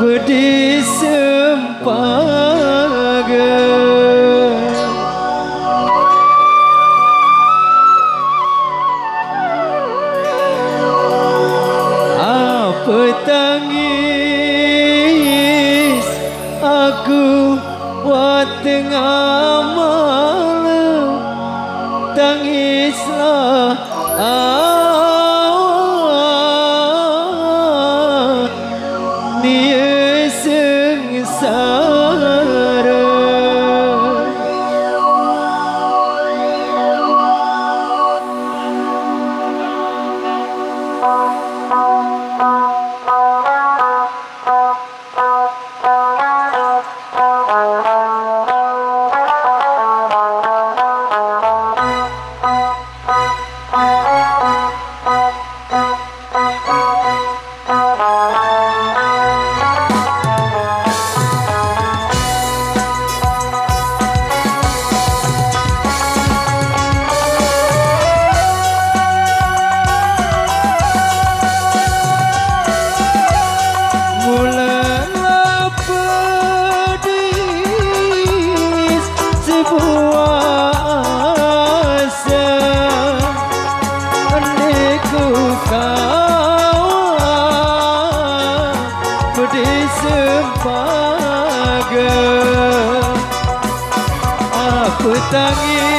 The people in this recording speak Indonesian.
pedih sempaga Apa tangis aku buat tengah malam Tangislah awal sợ Aku tangis,